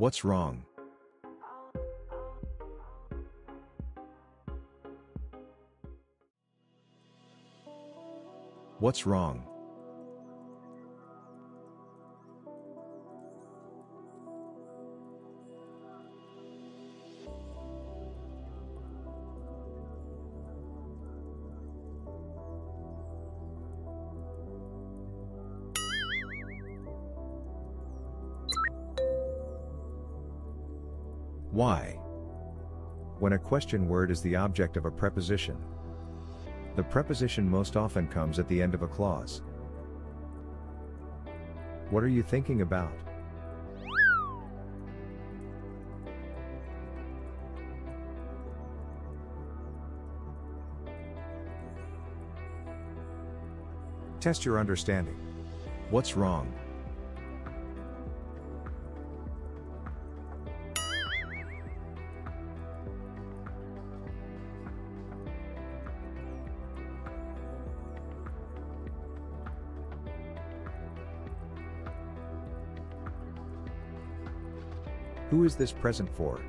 What's wrong? What's wrong? Why? When a question word is the object of a preposition. The preposition most often comes at the end of a clause. What are you thinking about? Test your understanding. What's wrong? Who is this present for?